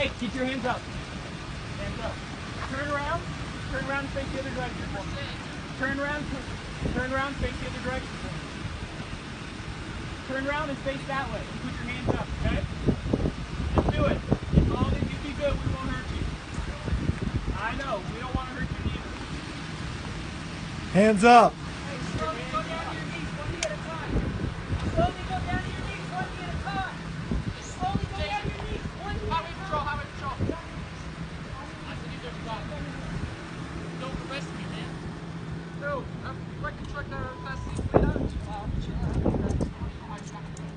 Hey, keep your hands up. Hands up. Turn around. Turn around and face the other direction for me. Turn around. Turn around and face the other direction for me. Turn around and face that way. And put your hands up, okay? Just do it. As long as you be good, we won't hurt you. I know. We don't want to hurt you either. Hands up. Like a truck that passed the way out.